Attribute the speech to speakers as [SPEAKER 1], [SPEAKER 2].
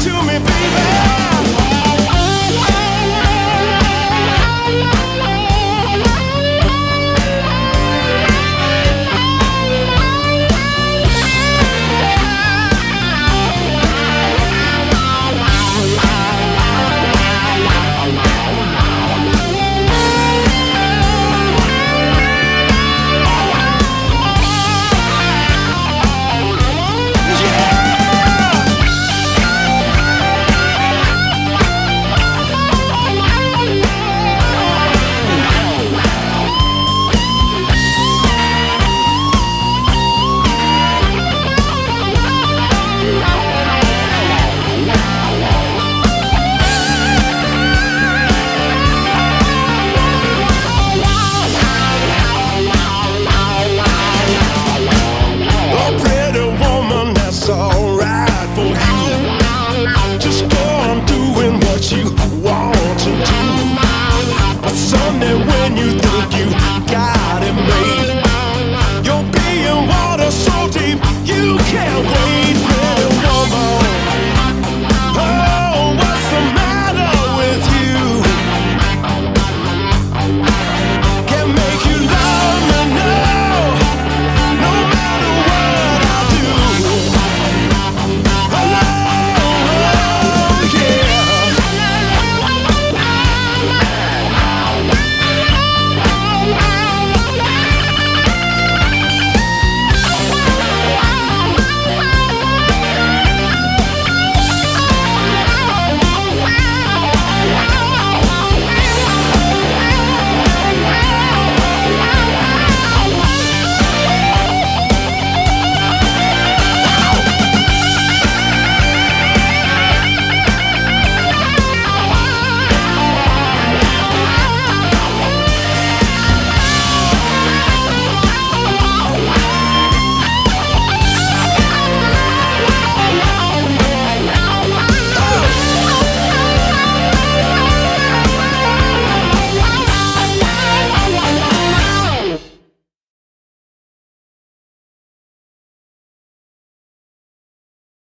[SPEAKER 1] to me, baby.